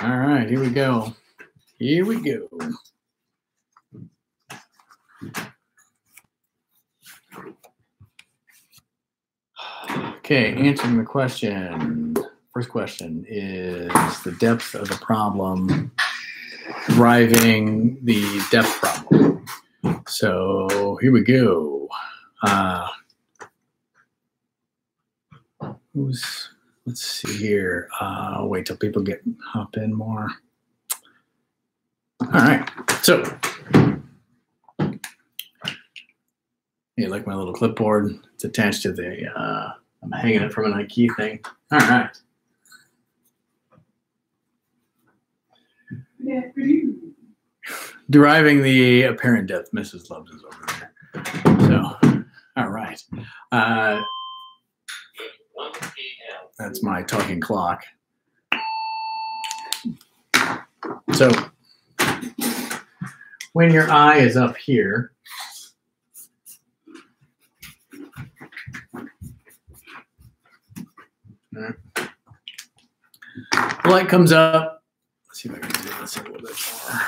All right, here we go. Here we go. Okay, answering the question. First question is the depth of the problem driving the depth problem. So here we go. Uh, who's let's see here. Uh, wait till people get hop in more. All right. So, you like my little clipboard? It's attached to the. Uh, I'm hanging it from an IKEA thing. All right. Deriving the apparent depth, Mrs. Lubbs is over there. So, all right. Uh, that's my talking clock. So when your eye is up here, the light comes up. Let's see if I can do this a little bit more.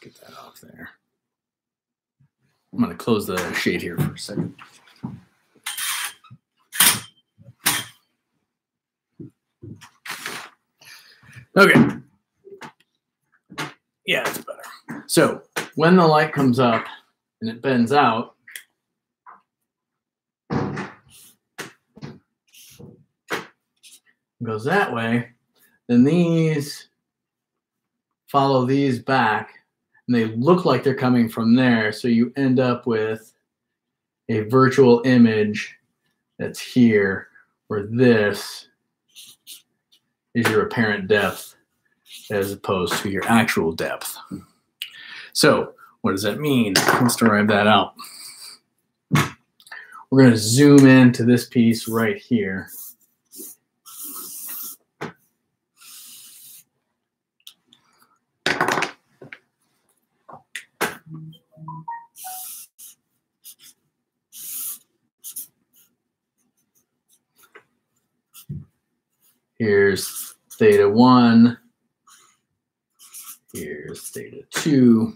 Get that off there. I'm going to close the shade here for a second. Okay. Yeah, it's better. So when the light comes up and it bends out, goes that way, then these follow these back and they look like they're coming from there. So you end up with a virtual image that's here where this is your apparent depth as opposed to your actual depth. So what does that mean? Let's derive that out. We're going to zoom into this piece right here. Here's theta 1. Here's theta 2.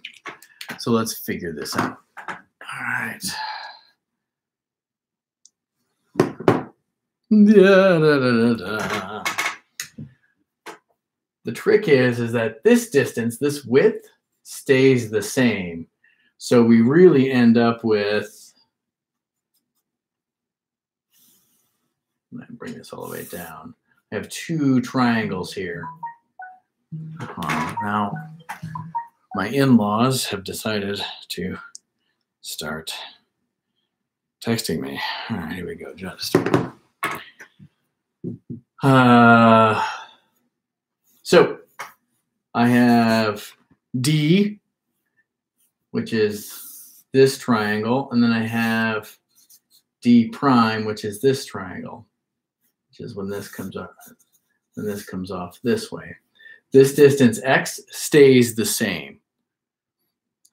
So let's figure this out. All right. Da, da, da, the trick is, is that this distance, this width, stays the same. So we really end up with, bring this all the way down. I have two triangles here. Uh, now, my in-laws have decided to start texting me. All right, here we go. Just. Uh, so I have D, which is this triangle, and then I have D prime, which is this triangle which is when this comes up, when this comes off this way. This distance x stays the same.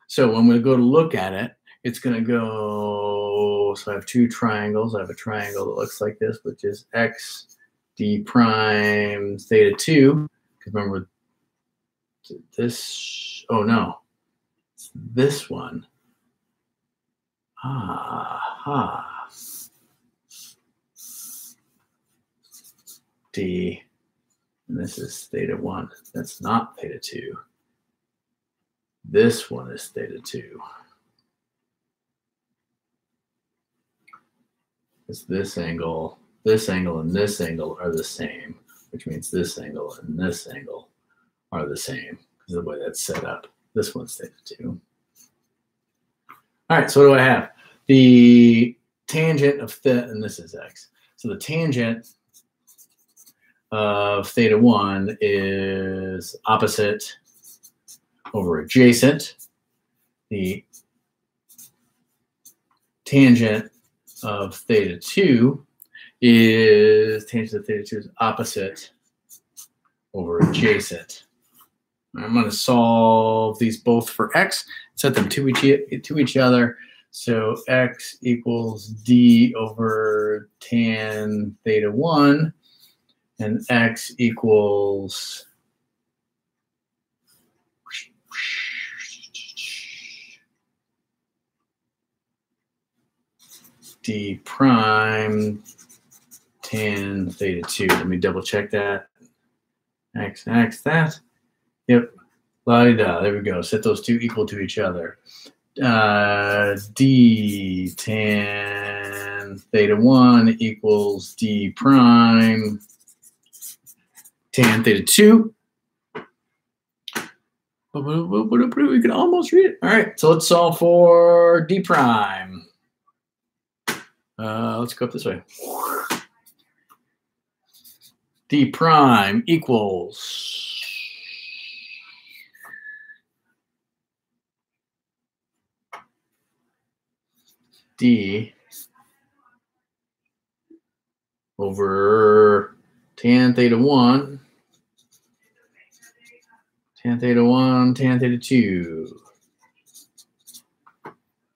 So when we go to look at it, it's going to go, so I have two triangles. I have a triangle that looks like this, which is x d prime theta 2. Because remember, this, oh no, it's this one. Ah, ha. D, and this is theta 1. That's not theta 2. This one is theta 2. It's this angle, this angle, and this angle are the same, which means this angle and this angle are the same because of the way that's set up. This one's theta 2. All right, so what do I have? The tangent of theta, and this is x. So the tangent of theta 1 is opposite over adjacent. The tangent of theta 2 is tangent of theta 2 is opposite over adjacent. I'm going to solve these both for x, set them to each, to each other. So x equals d over tan theta 1 and x equals d prime tan theta 2. Let me double check that. X, X, that. Yep. La da. There we go. Set those two equal to each other. Uh, d tan theta 1 equals d prime tan theta 2. We can almost read it. All right, so let's solve for d prime. Uh, let's go up this way. d prime equals d over tan theta 1, tan theta 1, tan theta 2.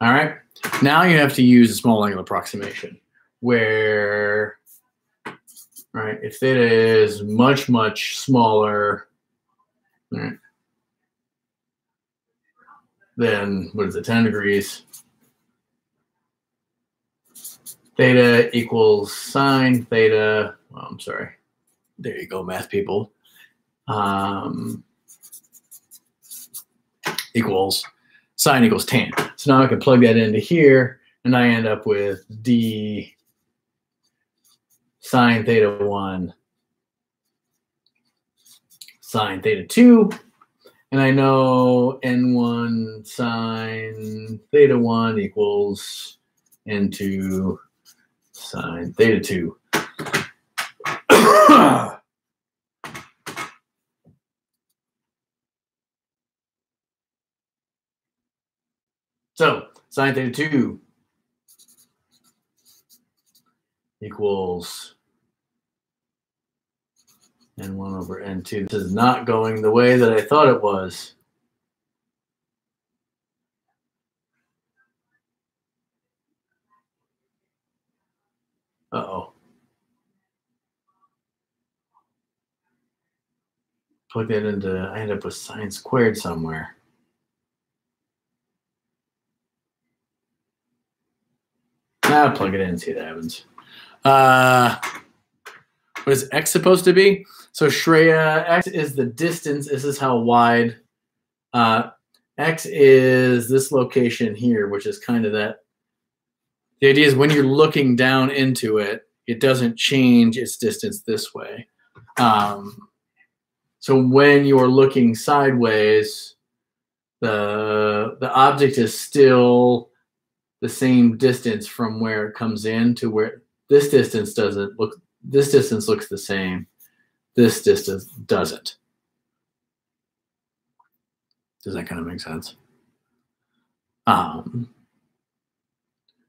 All right. Now you have to use a small angle approximation where, right, if theta is much, much smaller, right, then what is it, 10 degrees? Theta equals sine theta, oh, I'm sorry. There you go, math people. Um, equals sine equals tan. So now I can plug that into here, and I end up with d sine theta 1 sine theta 2. And I know n1 sine theta 1 equals n2 sine theta 2. So sine theta 2 equals n1 over n2. This is not going the way that I thought it was. Uh-oh. Plug that into, I end up with sine squared somewhere. I'll plug it in and see what happens. Uh, what is x supposed to be? So Shreya, x is the distance. This is how wide. Uh, x is this location here, which is kind of that. The idea is when you're looking down into it, it doesn't change its distance this way. Um, so when you're looking sideways, the the object is still the same distance from where it comes in to where this distance doesn't look this distance looks the same this distance doesn't does that kind of make sense um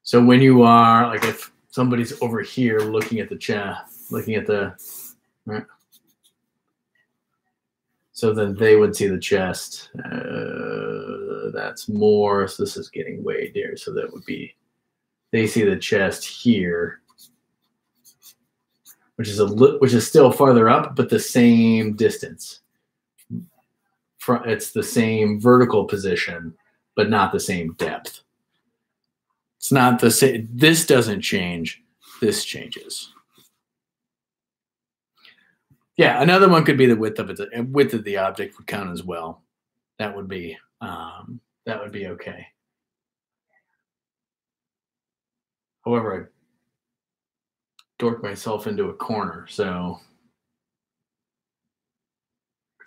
so when you are like if somebody's over here looking at the chat looking at the right so then they would see the chest. Uh, that's more. So this is getting way there. So that would be, they see the chest here, which is a which is still farther up, but the same distance. From it's the same vertical position, but not the same depth. It's not the same. This doesn't change. This changes. Yeah, another one could be the width of it. The width of the object would count as well. That would be um, that would be okay. However, I dorked myself into a corner, so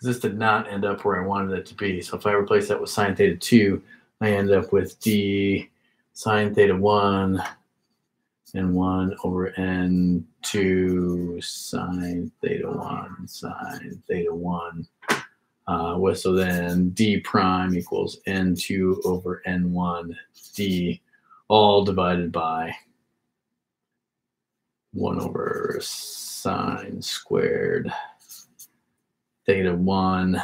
this did not end up where I wanted it to be. So if I replace that with sine theta two, I end up with d sine theta one and 1 over n 2 sine theta 1 sine theta 1. Uh, with, so then d prime equals n2 over n1 d all divided by 1 over sine squared theta 1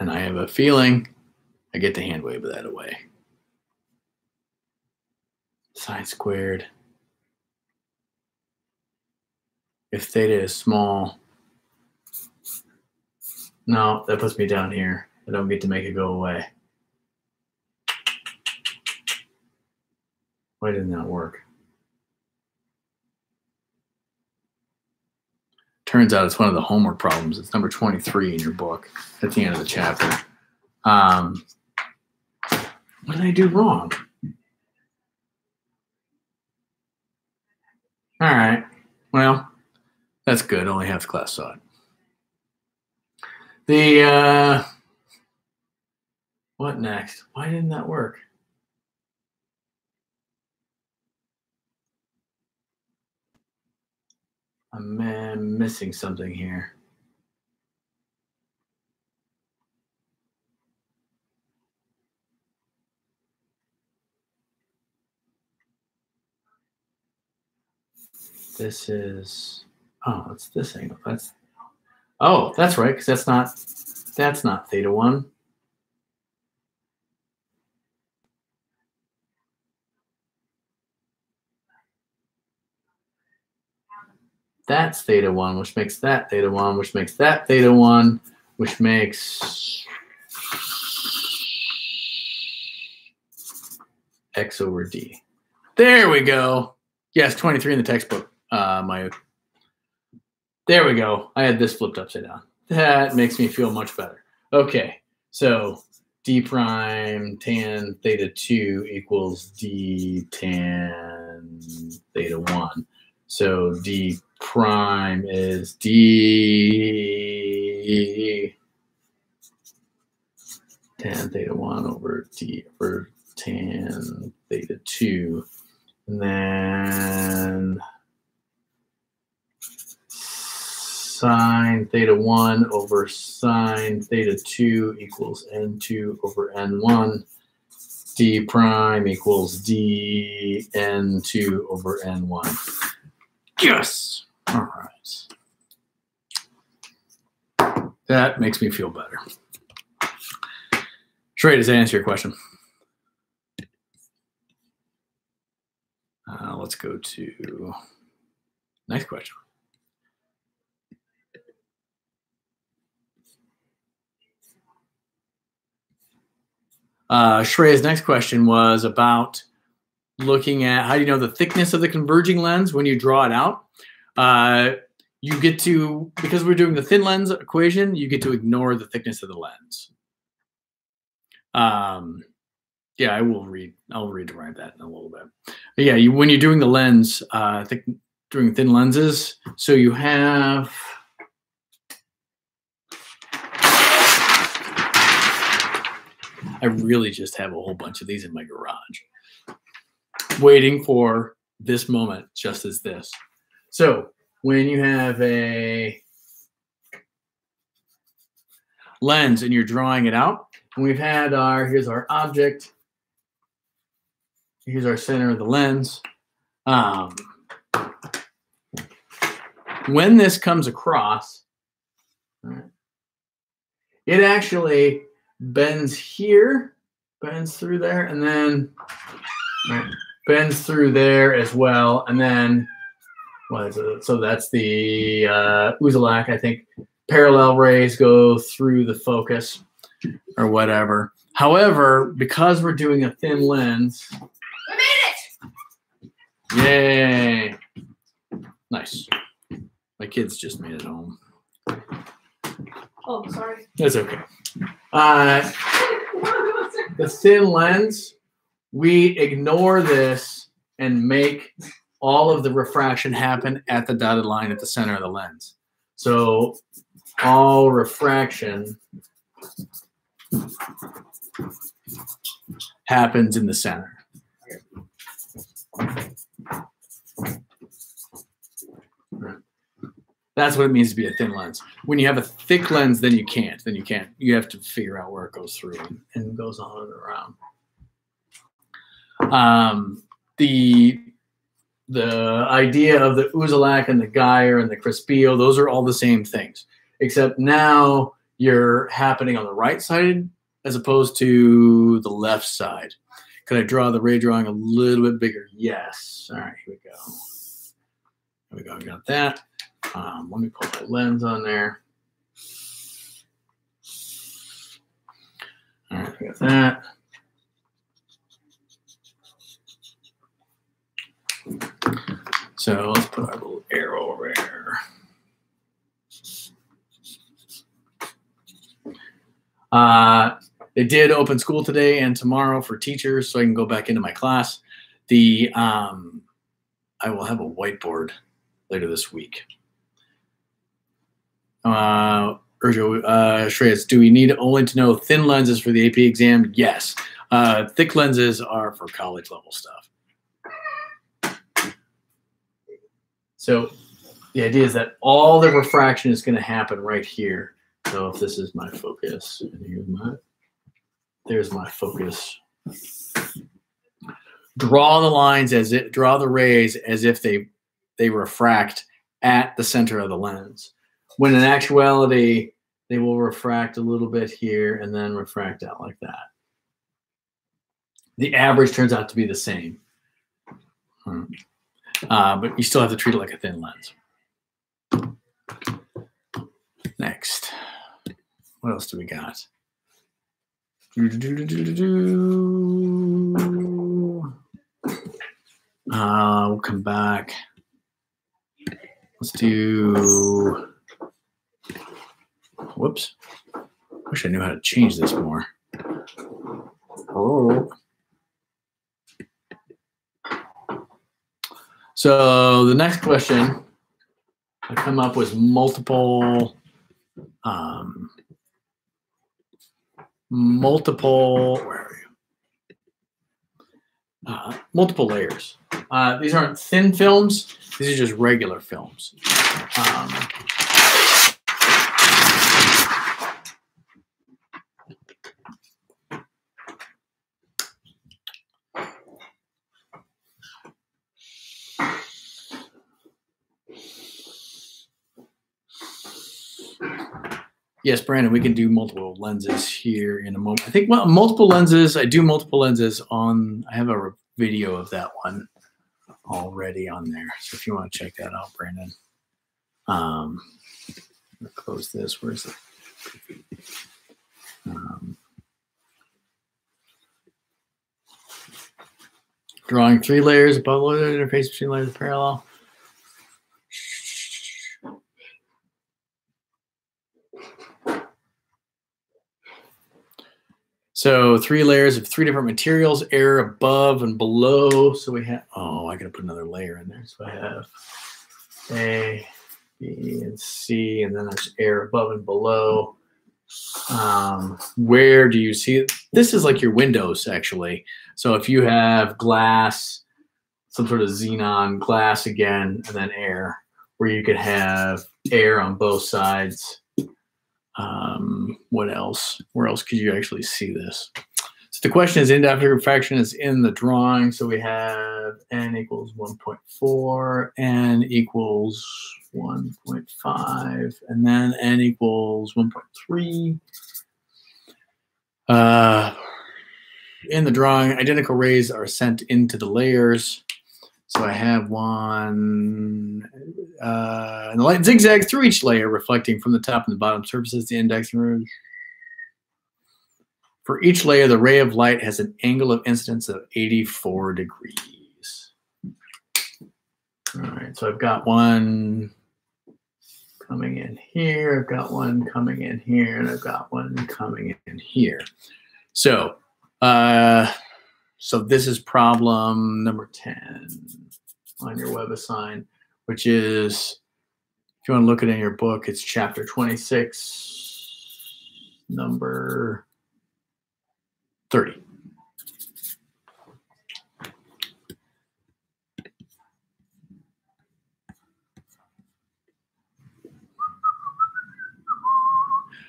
and I have a feeling I get to hand wave that away. sine squared. If theta is small, no, that puts me down here. I don't get to make it go away. Why didn't that work? Turns out it's one of the homework problems. It's number 23 in your book at the end of the chapter. Um, what did I do wrong? All right. Well, that's good. Only half the class saw it. The uh, what next? Why didn't that work? I'm missing something here. This is oh, it's this angle. That's oh, that's right, because that's not that's not theta one. That's theta 1, which makes that theta 1, which makes that theta 1, which makes x over d. There we go. Yes, 23 in the textbook, uh, my. There we go. I had this flipped upside down. That makes me feel much better. Okay, so d prime tan theta 2 equals d tan theta 1. So d prime is d tan theta 1 over d over tan theta 2. And then sine theta 1 over sine theta 2 equals n2 over n1. d prime equals d n2 over n1. Yes. All right. That makes me feel better. Trey, does that answer your question? Uh, let's go to next question. Uh, Shreya's next question was about looking at how do you know the thickness of the converging lens when you draw it out. Uh, you get to, because we're doing the thin lens equation, you get to ignore the thickness of the lens. Um, yeah, I will read, I'll rederive that in a little bit. But yeah, you, when you're doing the lens, uh, I think doing thin lenses, so you have, I really just have a whole bunch of these in my garage waiting for this moment, just as this. So when you have a lens and you're drawing it out, and we've had our, here's our object, here's our center of the lens. Um, when this comes across, it actually bends here, bends through there, and then right, bends through there as well. And then, what is it? So that's the uh, Uzelac, I think. Parallel rays go through the focus or whatever. However, because we're doing a thin lens. We made it! Yay! Nice. My kids just made it home. Oh, sorry. That's okay. Uh, the thin lens we ignore this and make all of the refraction happen at the dotted line at the center of the lens. So all refraction happens in the center. That's what it means to be a thin lens. When you have a thick lens, then you can't. Then you can't. You have to figure out where it goes through and goes on and around. Um, the the idea of the Uzelac and the Geyer and the Crespillo, those are all the same things, except now you're happening on the right side as opposed to the left side. Could I draw the ray drawing a little bit bigger? Yes. All right, here we go. Here we go. We got that. Um, let me put my lens on there. All right, we got that. So let's put our little arrow over there. Uh, they did open school today and tomorrow for teachers, so I can go back into my class. The um, I will have a whiteboard later this week. Uh, Urjo, uh, Shreyas, do we need only to know thin lenses for the AP exam? Yes. Uh, thick lenses are for college level stuff. So the idea is that all the refraction is going to happen right here. So if this is my focus, here's my, there's my focus. Draw the lines as it, draw the rays as if they, they refract at the center of the lens. When in actuality, they will refract a little bit here and then refract out like that. The average turns out to be the same. Hmm. Uh, but you still have to treat it like a thin lens. Next. What else do we got? Uh, we'll come back. Let's do. Whoops. Wish I knew how to change this more. Oh. So the next question I come up with multiple um, multiple where are you? Uh, multiple layers. Uh, these aren't thin films. These are just regular films. Um, Yes, Brandon, we can do multiple lenses here in a moment. I think well, multiple lenses. I do multiple lenses on. I have a video of that one already on there. So if you want to check that out, Brandon. Um, close this. Where's it? Um, drawing three layers above the interface between layers parallel. So three layers of three different materials, air above and below. So we have, oh, I got to put another layer in there. So I have A, B, and C, and then there's air above and below. Um, where do you see it? This is like your windows, actually. So if you have glass, some sort of xenon glass again, and then air, where you could have air on both sides um, what else? Where else could you actually see this? The question is indefinite refraction is in the drawing. So we have n equals 1.4, n equals 1.5, and then n equals 1.3. Uh, in the drawing, identical rays are sent into the layers. So I have one, uh, and the light zigzags through each layer, reflecting from the top and the bottom surfaces, the index and For each layer, the ray of light has an angle of incidence of 84 degrees. All right, so I've got one coming in here, I've got one coming in here, and I've got one coming in here. So, uh, so this is problem number 10 on your WebAssign, which is, if you want to look at it in your book, it's chapter 26, number 30.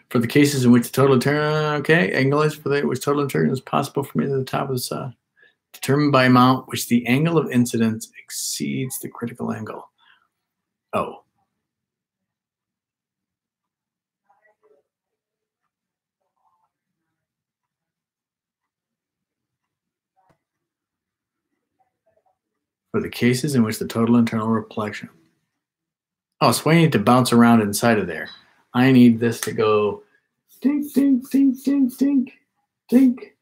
For the cases in which the total turn, okay, angle is for the which total turn is possible from either the top of the side determined by amount which the angle of incidence exceeds the critical angle. Oh. For the cases in which the total internal reflection. Oh, so I need to bounce around inside of there. I need this to go dink, dink, dink, dink, dink, dink.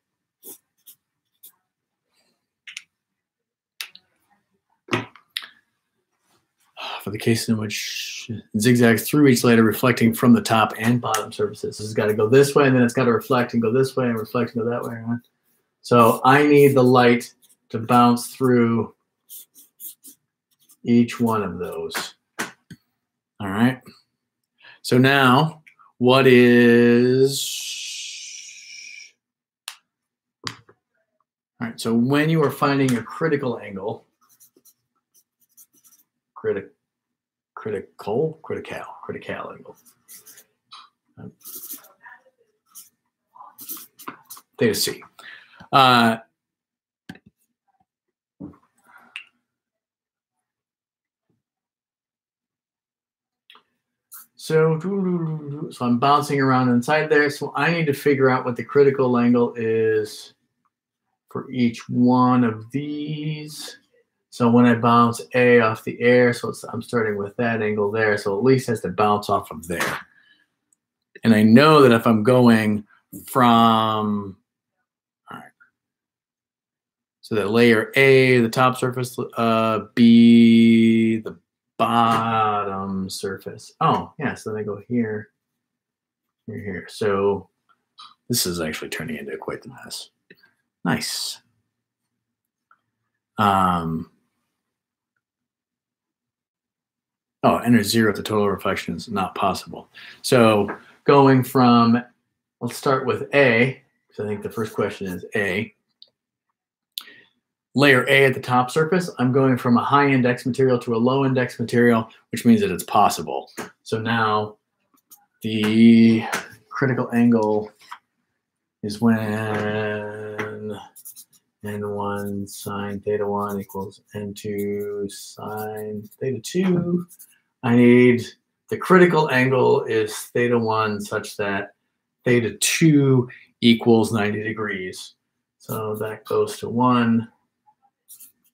For the cases in which zigzags through each layer, reflecting from the top and bottom surfaces. This has got to go this way, and then it's got to reflect and go this way, and reflect and go that way. So I need the light to bounce through each one of those. All right. So now, what is. All right. So when you are finding a critical angle, critic, critical, critical, critical angle. Theta C. Uh, So, so I'm bouncing around inside there. So I need to figure out what the critical angle is for each one of these. So when I bounce A off the air, so I'm starting with that angle there. So at least has to bounce off of there. And I know that if I'm going from, all right, so that layer A, the top surface, uh, B, the bottom surface. Oh, yeah, so then I go here, here, here. So this is actually turning into quite the mess. Nice. Um, oh, enter zero the total reflection is not possible. So going from, let's start with A, because I think the first question is A layer A at the top surface, I'm going from a high index material to a low index material, which means that it's possible. So now the critical angle is when n1 sine theta 1 equals n2 sine theta 2. I need the critical angle is theta 1 such that theta 2 equals 90 degrees. So that goes to 1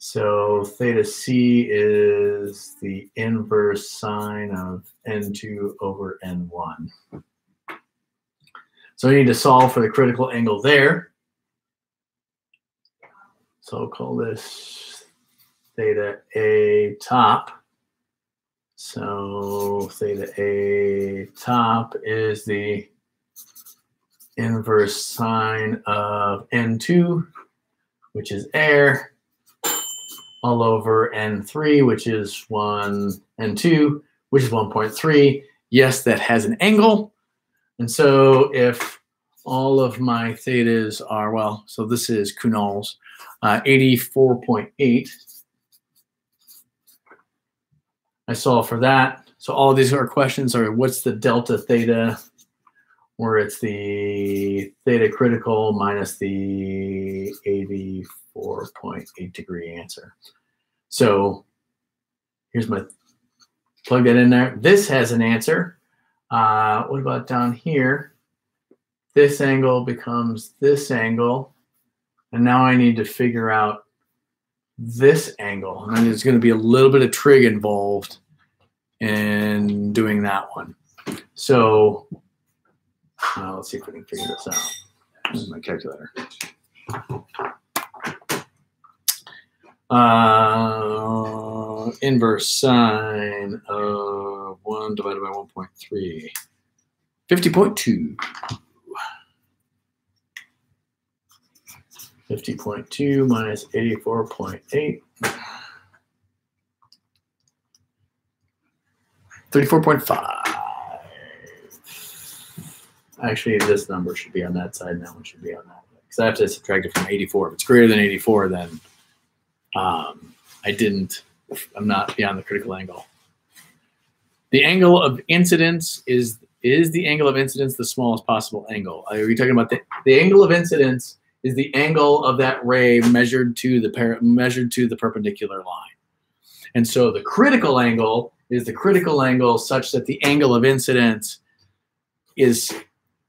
so theta c is the inverse sine of n2 over n1. So I need to solve for the critical angle there. So I'll call this theta a top. So theta a top is the inverse sine of n2, which is air, all over n3, which is 1, n2, which is 1.3. Yes, that has an angle. And so if all of my thetas are, well, so this is Kunal's, uh, 84.8. I solve for that. So all these are questions are what's the delta theta, where it's the theta critical minus the 84.8 degree answer. So here's my plug that in there. This has an answer. Uh, what about down here? This angle becomes this angle. And now I need to figure out this angle. And there's going to be a little bit of trig involved in doing that one. So uh, let's see if we can figure this out. This is my calculator. Uh, inverse sine of 1 divided by 1.3. 50.2. 50.2 minus 84.8. 34.5. Actually, this number should be on that side, and that one should be on that. Because I have to subtract it from 84. If it's greater than 84, then um, I didn't, I'm not beyond the critical angle. The angle of incidence is is the angle of incidence the smallest possible angle? Are you talking about the, the angle of incidence is the angle of that ray measured to the measured to the perpendicular line. And so the critical angle is the critical angle such that the angle of incidence is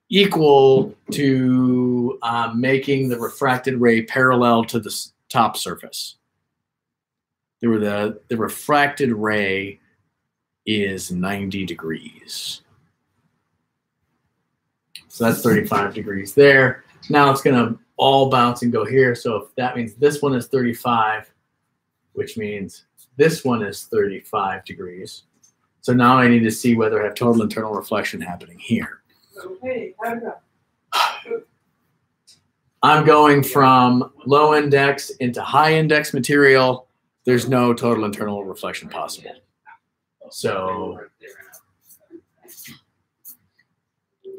equal to uh, making the refracted ray parallel to the top surface. The, the, the refracted ray is 90 degrees. So that's 35 degrees there. Now it's going to all bounce and go here. So if that means this one is 35, which means this one is 35 degrees. So now I need to see whether I have total internal reflection happening here. Okay? I'm going from low index into high index material. There's no total internal reflection possible. So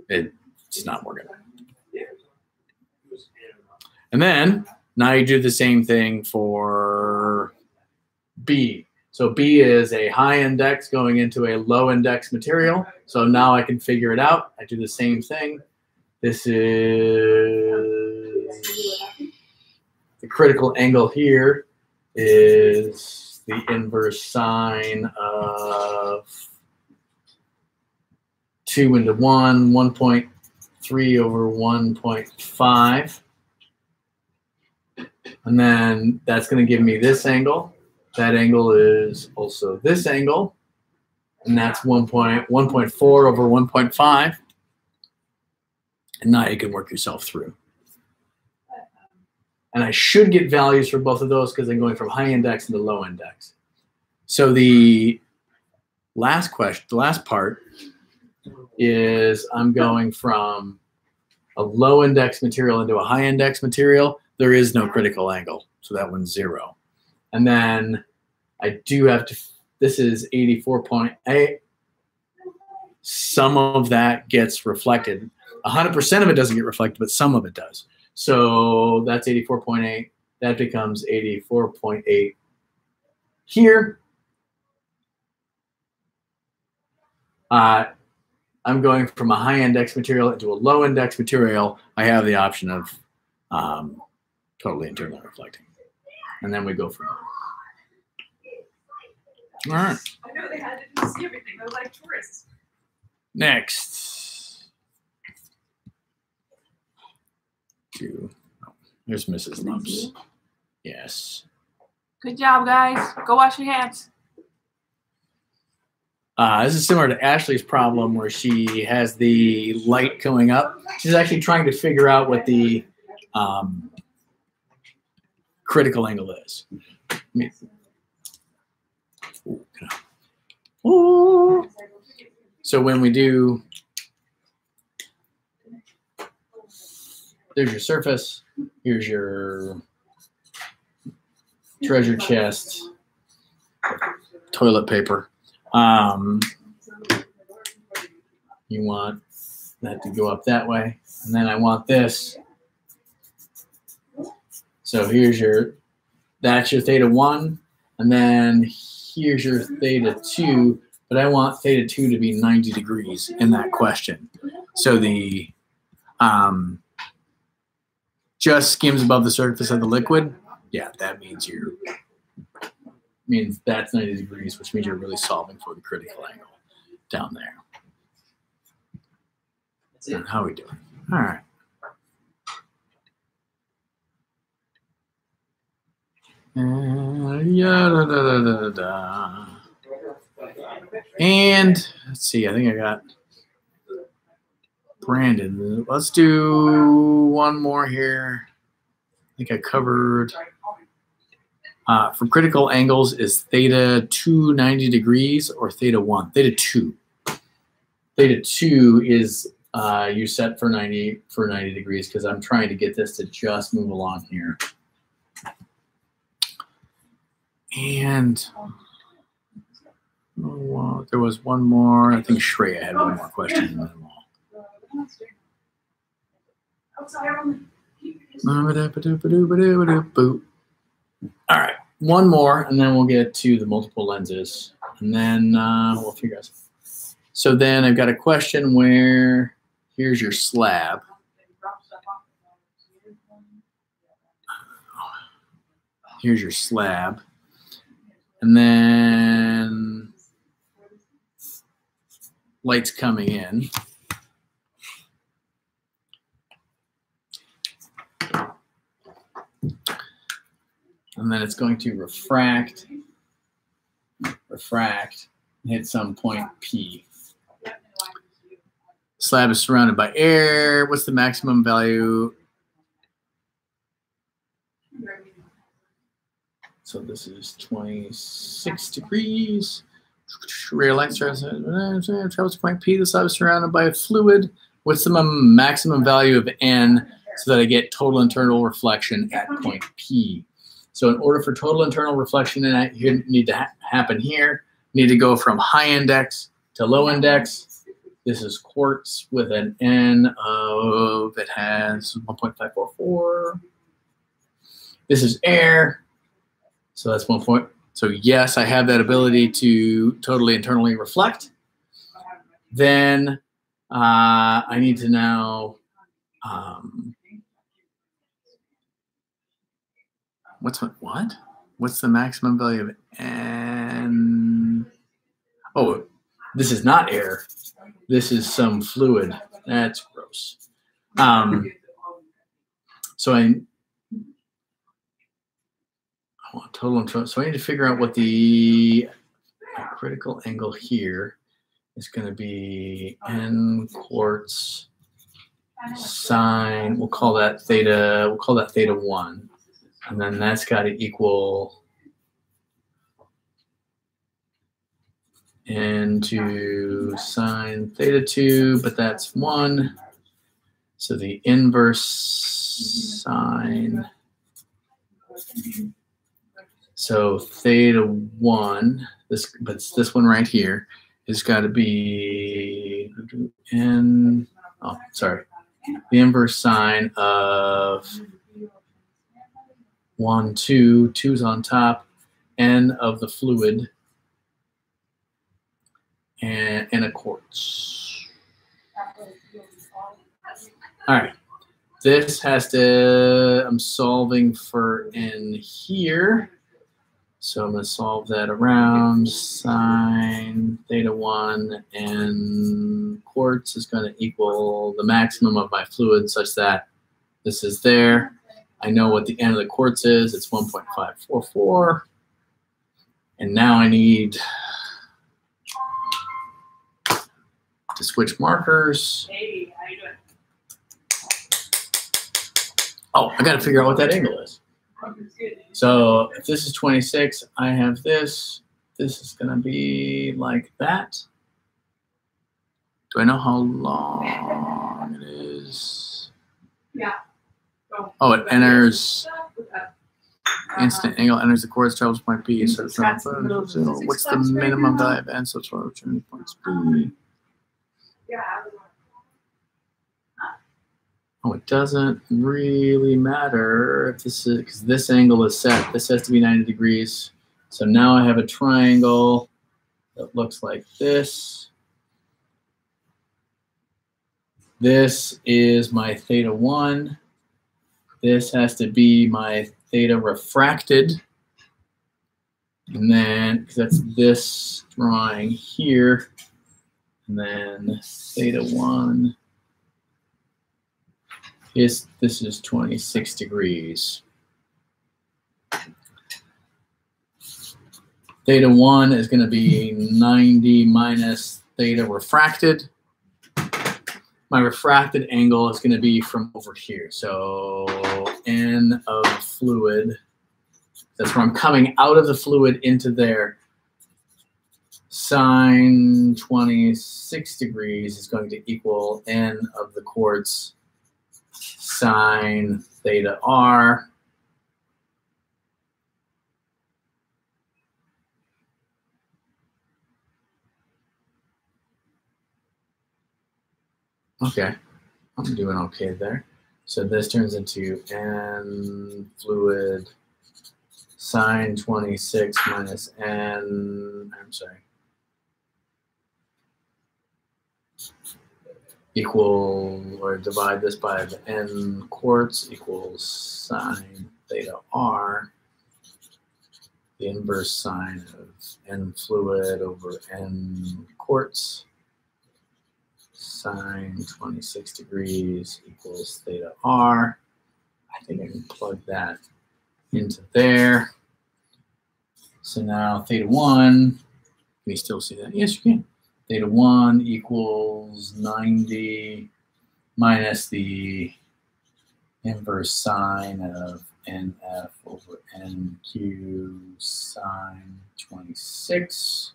it's not working. And then now you do the same thing for B. So B is a high index going into a low index material. So now I can figure it out. I do the same thing. This is the critical angle here is the inverse sine of 2 into 1, 1.3 over 1.5. And then that's going to give me this angle. That angle is also this angle. And that's 1 point, 1.4 over 1.5. And now you can work yourself through. And I should get values for both of those because I'm going from high index into low index. So the last question, the last part is I'm going from a low index material into a high index material. There is no critical angle. So that one's zero. And then I do have to, this is 84.8. Some of that gets reflected. 100% of it doesn't get reflected, but some of it does. So that's 84.8. That becomes 84.8 here. Uh, I'm going from a high index material into a low index material. I have the option of um, totally internally reflecting. And then we go from there. All right. I know they had to see everything. They're like tourists. Next. Oh, there's Mrs. Lubbs. Yes. Good job, guys. Go wash your hands. Uh, this is similar to Ashley's problem where she has the light going up. She's actually trying to figure out what the um, critical angle is. I mean, ooh, can I- ooh. So when we do, there's your surface, here's your treasure chest, toilet paper. Um, you want that to go up that way. And then I want this. So here's your, that's your theta one. And then here's your theta two. But I want theta two to be 90 degrees in that question. So the um, just skims above the surface of the liquid. Yeah, that means you're means that's 90 degrees, which means you're really solving for the critical angle down there. And how are we doing? All right. And let's see, I think I got Brandon. Let's do one more here. I think I covered. Uh, for critical angles, is theta 290 degrees or theta 1? Theta 2. Theta 2 is uh, you set for 90 for 90 degrees because I'm trying to get this to just move along here. And oh, well, there was one more. I think Shreya had one more question. All right, one more, and then we'll get to the multiple lenses, and then uh, we'll figure out. So then I've got a question where here's your slab. Here's your slab, and then lights coming in. And then it's going to refract refract and hit some point P. Slab is surrounded by air. What's the maximum value? So this is 26 degrees. Rear light travels travels to point P. The slab is surrounded by a fluid. What's the maximum value of N so that I get total internal reflection at point P? So in order for total internal reflection to need to ha happen here, need to go from high index to low index. This is quartz with an N of, it has 1.544. This is air. So that's one point. So yes, I have that ability to totally internally reflect. Then uh, I need to now um, what's what what? What's the maximum value of n? Oh this is not air. This is some fluid. That's gross. Um so i I want total so i need to figure out what the critical angle here is going to be. N quartz sine we'll call that theta we'll call that theta 1 and then that's got to equal into sine theta 2, but that's 1. So the inverse sine. So theta 1, this but this one right here, has got to be n, oh, sorry, the inverse sine of one, two, two's on top, N of the fluid, and, and a quartz. All right, this has to, I'm solving for N here. So I'm going to solve that around sine theta 1 and quartz is going to equal the maximum of my fluid such that this is there. I know what the end of the quartz is. It's 1.544. And now I need to switch markers. Hey, how you doing? Oh, I got to figure out what that angle is. So if this is 26, I have this. This is going to be like that. Do I know how long it is? Yeah. Oh, it enters incident angle enters the quartz travels point B. So it's not what's the minimum value of n so it's return points B? Yeah. Oh, it doesn't really matter if this is because this angle is set. This has to be 90 degrees. So now I have a triangle that looks like this. This is my theta 1. This has to be my theta refracted. And then, because that's this drawing here. And then theta 1 is, this is 26 degrees. Theta 1 is going to be 90 minus theta refracted my refracted angle is going to be from over here. So Of fluid, that's where I'm coming out of the fluid into there. Sine 26 degrees is going to equal N of the quartz sine theta R. Okay, I'm doing okay there. So this turns into n fluid sine 26 minus n, I'm sorry, equal, or divide this by the n quartz equals sine theta r, the inverse sine of n fluid over n quartz sine 26 degrees equals theta r. I think I can plug that into there. So now theta 1 Can you still see that? Yes, you can. Theta 1 equals 90 minus the inverse sine of NF over NQ sine 26.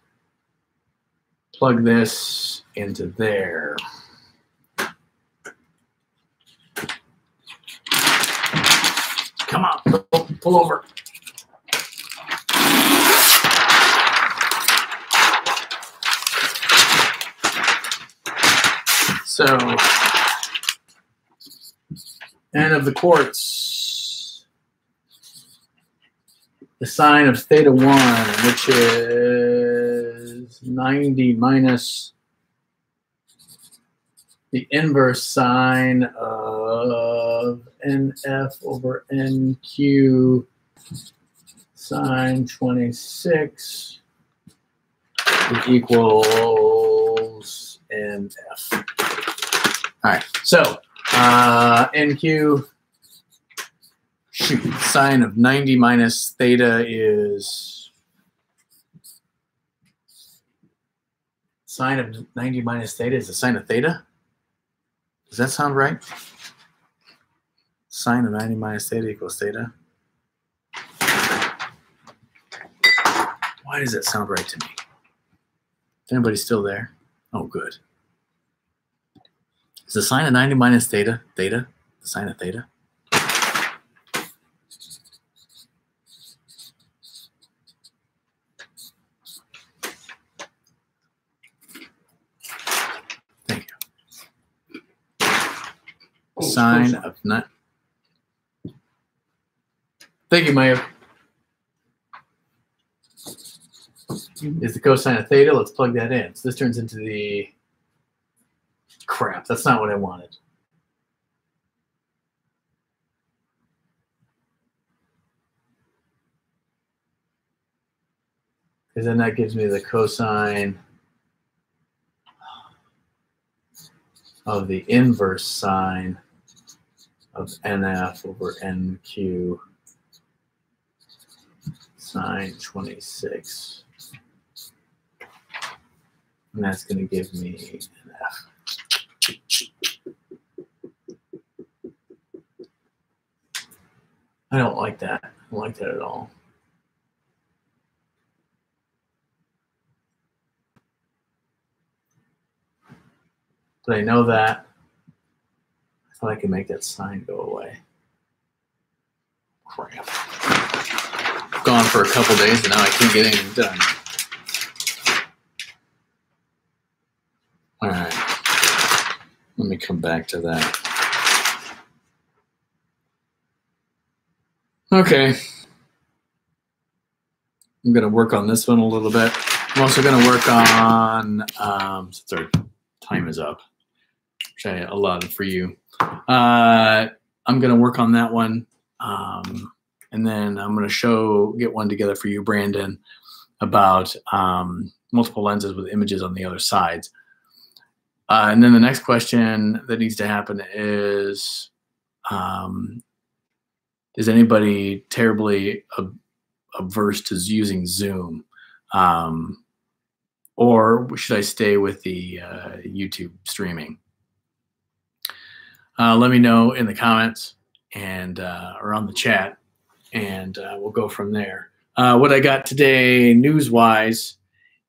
Plug this into there. Come on, pull, pull over. So, n of the quartz, the sine of theta 1, which is 90 minus the inverse sine of nf over nq sine 26 equals nf. All right, so uh, NQ, shoot, sine of 90 minus theta is, sine of 90 minus theta is the sine of theta? Does that sound right? Sine of 90 minus theta equals theta. Why does that sound right to me? Is anybody still there? Oh, good. Is the sine of 90 minus theta theta? The sine of theta? Sine of not. Thank you, Maya. Is the cosine of theta? Let's plug that in. So this turns into the crap. That's not what I wanted. Because then that gives me the cosine of the inverse sine of NF over NQ sine 26. And that's going to give me an F. I don't like that. I don't like that at all. But I know that. I thought I could make that sine go away. Crap. Gone for a couple days and now I can't get anything done. All right. Let me come back to that. Okay. I'm going to work on this one a little bit. I'm also going to work on, um, time is up, which I allotted for you. Uh, I'm going to work on that one. Um, and then I'm going to show, get one together for you, Brandon, about um, multiple lenses with images on the other sides. Uh, and then the next question that needs to happen is um, Is anybody terribly ab- averse to using Zoom? Um, or should I stay with the uh, YouTube streaming? Uh, let me know in the comments and uh, or on the chat, and uh, we'll go from there. Uh, what I got today, news wise,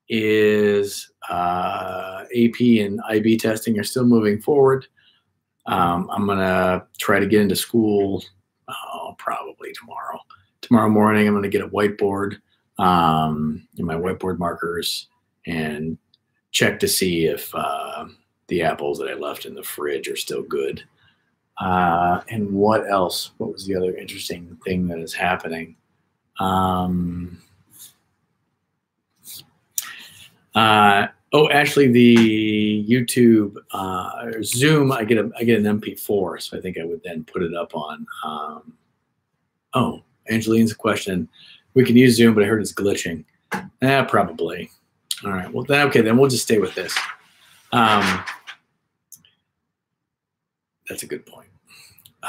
is uh, AP and IB testing are still moving forward. Um, I'm gonna try to get into school oh, probably tomorrow. Tomorrow morning, I'm gonna get a whiteboard um, and my whiteboard markers and check to see if uh, the apples that I left in the fridge are still good. Uh, and what else? What was the other interesting thing that is happening? Um, uh, oh, actually, the YouTube uh, Zoom, I get a I get an MP4, so I think I would then put it up on. Um, oh, Angeline's question: We can use Zoom, but I heard it's glitching. Eh, probably. All right. Well, then okay, then we'll just stay with this. Um, that's a good point.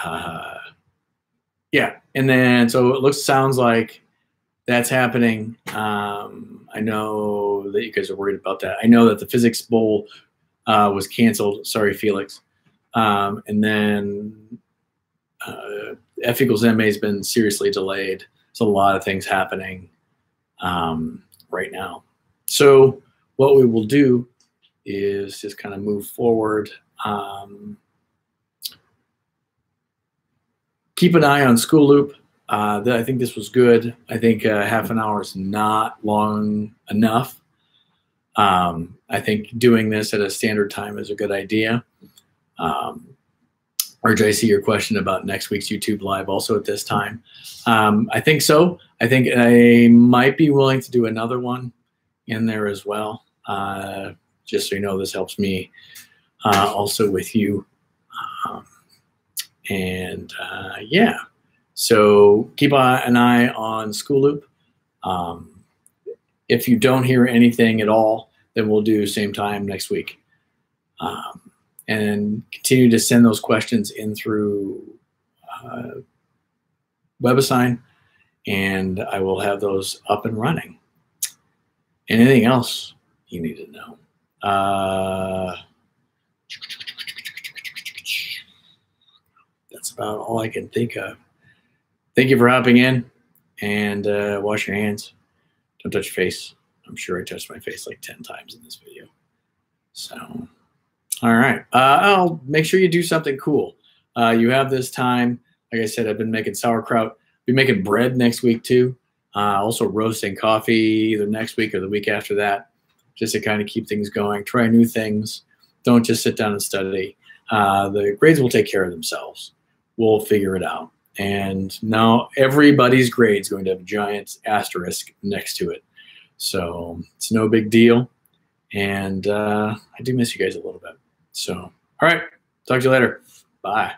Uh, yeah, and then so it looks sounds like that's happening. Um, I know that you guys are worried about that. I know that the physics bowl uh, was canceled. Sorry, Felix. Um, and then uh, F equals MA has been seriously delayed. There's a lot of things happening um, right now. So what we will do is just kind of move forward. Um, keep an eye on School Loop. Uh, I think this was good. I think uh, half an hour is not long enough. Um, I think doing this at a standard time is a good idea. Um, RJ, I see your question about next week's YouTube live also at this time. Um, I think so. I think I might be willing to do another one in there as well. Uh, just so you know, this helps me uh, also with you. And uh, yeah, so keep an eye on School Loop. Um, if you don't hear anything at all, then we'll do same time next week. Um, and continue to send those questions in through uh, WebAssign, and I will have those up and running. Anything else you need to know? Uh, about all I can think of. Thank you for hopping in and uh, wash your hands. Don't touch your face. I'm sure I touched my face like 10 times in this video. So, all right. Uh, I'll make sure you do something cool. Uh, you have this time. Like I said, I've been making sauerkraut. Be making bread next week too. Uh, also roasting coffee either next week or the week after that, just to kind of keep things going. Try new things. Don't just sit down and study. Uh, the grades will take care of themselves. We'll figure it out. And now everybody's grade is going to have a giant asterisk next to it. So it's no big deal. And uh, I do miss you guys a little bit. So, all right. Talk to you later. Bye.